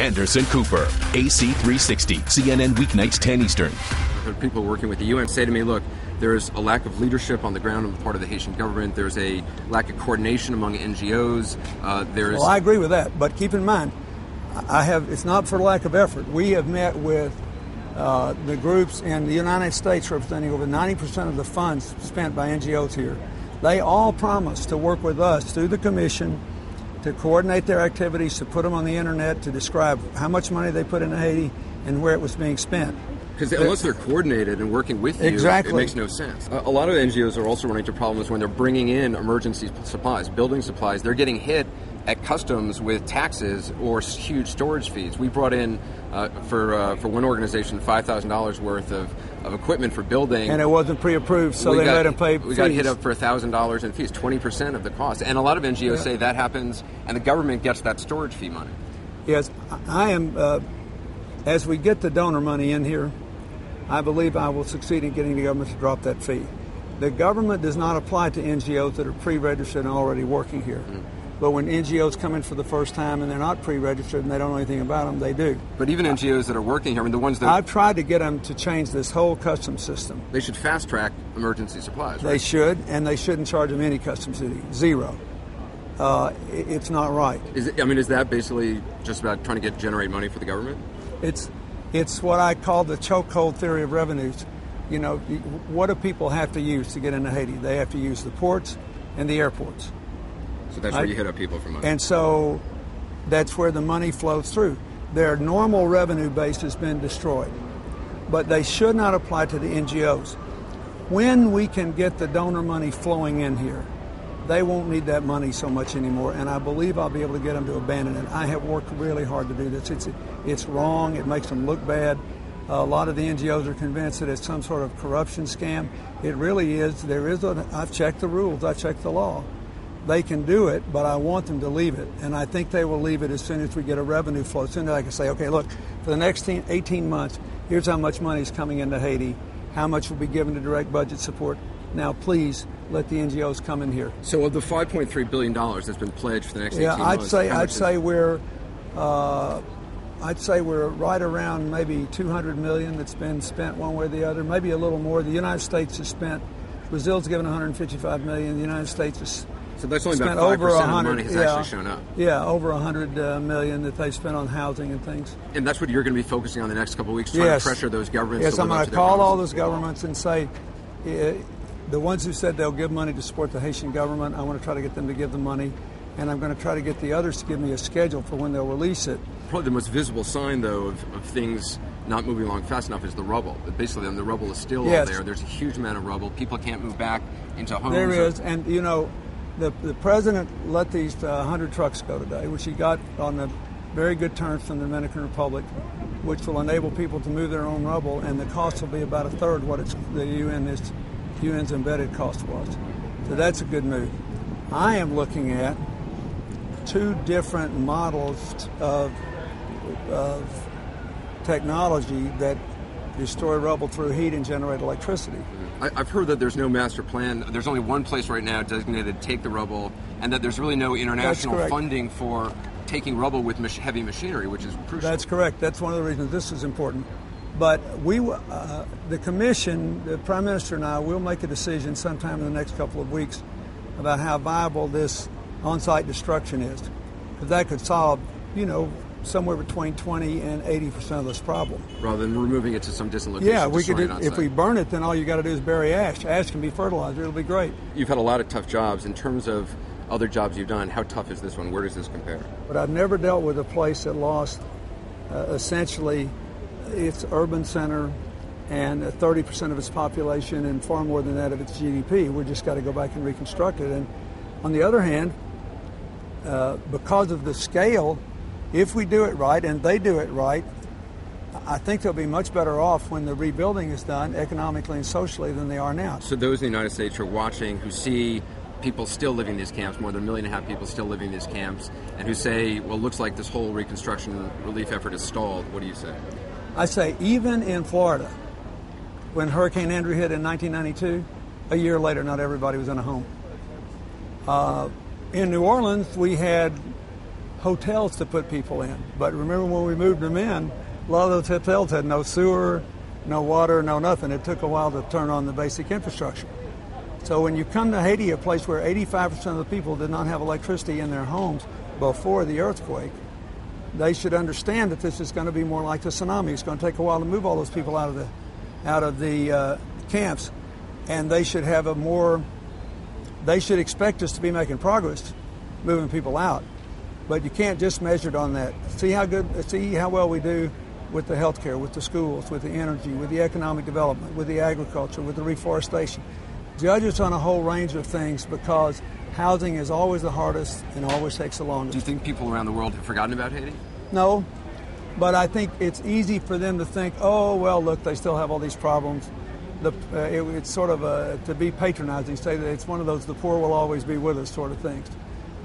Anderson Cooper, AC360, CNN weeknights 10 Eastern. People working with the UN say to me, look, there's a lack of leadership on the ground on the part of the Haitian government. There's a lack of coordination among NGOs. Uh, there's well, I agree with that, but keep in mind, I have. It's not for lack of effort. We have met with uh, the groups in the United States representing over 90% of the funds spent by NGOs here. They all promised to work with us through the commission to coordinate their activities, to put them on the internet, to describe how much money they put into Haiti and where it was being spent. Because unless they're coordinated and working with you, exactly. it makes no sense. A lot of NGOs are also running into problems when they're bringing in emergency supplies, building supplies. They're getting hit at customs with taxes or huge storage fees. We brought in uh, for uh, for one organization five thousand dollars worth of, of equipment for building, and it wasn't pre-approved, so we they got, let them pay. We got hit up for thousand dollars in fees, twenty percent of the cost, and a lot of NGOs yeah. say that happens, and the government gets that storage fee money. Yes, I am. Uh, as we get the donor money in here, I believe I will succeed in getting the government to drop that fee. The government does not apply to NGOs that are pre-registered and already working here. Mm. But when NGOs come in for the first time and they're not pre-registered and they don't know anything about them, they do. But even NGOs that are working here, I mean, the ones that I've tried to get them to change this whole customs system. They should fast track emergency supplies. Right? They should, and they shouldn't charge them any customs duty, zero. Uh, it's not right. Is it, I mean, is that basically just about trying to get generate money for the government? It's it's what I call the chokehold theory of revenues. You know, what do people have to use to get into Haiti? They have to use the ports and the airports. So that's where I, you hit up people for money. And so that's where the money flows through. Their normal revenue base has been destroyed, but they should not apply to the NGOs. When we can get the donor money flowing in here, they won't need that money so much anymore, and I believe I'll be able to get them to abandon it. I have worked really hard to do this. It's it's wrong. It makes them look bad. Uh, a lot of the NGOs are convinced that it's some sort of corruption scam. It really is. There is a. I've checked the rules. I checked the law. They can do it, but I want them to leave it, and I think they will leave it as soon as we get a revenue flow. As soon as I can say, okay, look, for the next 18 months, here's how much money is coming into Haiti. How much will be given to direct budget support? Now, please let the NGOs come in here. So, of the 5.3 billion dollars that's been pledged for the next 18 yeah, I'd months, say I'd say we're uh, I'd say we're right around maybe 200 million that's been spent one way or the other, maybe a little more. The United States has spent. Brazil's given 155 million. The United States has so that's only about five percent of the money has yeah, actually shown up. Yeah, over 100 uh, million that they spent on housing and things. And that's what you're going to be focusing on the next couple of weeks, trying yes. to pressure those governments. Yes, I'm going to call all those governments and say, the ones who said they'll give money to support the Haitian government, I want to try to get them to give the money, and I'm going to try to get the others to give me a schedule for when they'll release it. Probably the most visible sign, though, of, of things not moving along fast enough is the rubble. Basically, the rubble is still yes. there. There's a huge amount of rubble. People can't move back into homes. There is, and you know, the the president let these uh, 100 trucks go today, which he got on the very good terms from the Dominican Republic, which will enable people to move their own rubble, and the cost will be about a third what it's, the UN is UN's embedded cost was. So that's a good move. I am looking at two different models of, of technology that destroy rubble through heat and generate electricity. I, have heard that there's no master plan. There's only one place right now designated to take the rubble, and that there's really no international funding for taking rubble with mach- heavy machinery, which is crucial. That's correct. That's one of the reasons this is important. But we, uh, the commission, the prime minister and I, will make a decision sometime in the next couple of weeks about how viable this on-site destruction is, because that could solve, you know, somewhere between 20 and 80 percent of this problem. Rather than removing it to some distant location. Yeah, we could. Do, if we burn it, then all you got to do is bury ash. Ash can be fertilizer. It'll be great. You've had a lot of tough jobs in terms of other jobs you've done. How tough is this one? Where does this compare? But I've never dealt with a place that lost uh, essentially its urban center and 30% of its population and far more than that of its GDP. We've just got to go back and reconstruct it. And on the other hand, uh, because of the scale, if we do it right and they do it right, I think they'll be much better off when the rebuilding is done economically and socially than they are now. So those in the United States who are watching who see people still living in these camps, more than a million and a half people still living in these camps, and who say, well, it looks like this whole reconstruction relief effort is stalled, what do you say? I say, even in Florida, when Hurricane Andrew hit in 1992, a year later, not everybody was in a home. Uh, in New Orleans, we had hotels to put people in. But remember when we moved them in, a lot of those hotels had no sewer, no water, no nothing. It took a while to turn on the basic infrastructure. So when you come to Haiti, a place where 85% of the people did not have electricity in their homes before the earthquake, they should understand that this is going to be more like the tsunami. It's going to take a while to move all those people out of the out of the uh, camps, and they should have a more. They should expect us to be making progress, moving people out, but you can't just measure it on that. See how good, see how well we do with the healthcare, with the schools, with the energy, with the economic development, with the agriculture, with the reforestation. Judge us on a whole range of things because housing is always the hardest and always takes the longest. Do you think people around the world have forgotten about Haiti? No, but I think it's easy for them to think, oh, well, look, they still have all these problems. The, uh, it, it's sort of a, to be patronizing, say that it's one of those the poor will always be with us sort of things.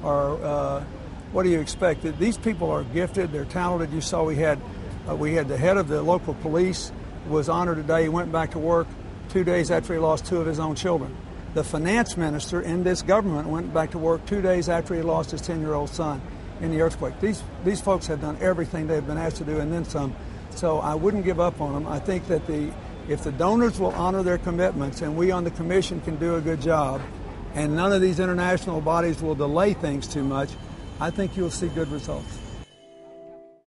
Or uh, what do you expect? These people are gifted, they're talented. You saw we had, uh, we had the head of the local police was honored today. He went back to work two days after he lost two of his own children. The finance minister in this government went back to work two days after he lost his 10 year old son in the earthquake. These, these folks have done everything they've been asked to do and then some. So I wouldn't give up on them. I think that the, if the donors will honor their commitments and we on the commission can do a good job, and none of these international bodies will delay things too much, I think you'll see good results.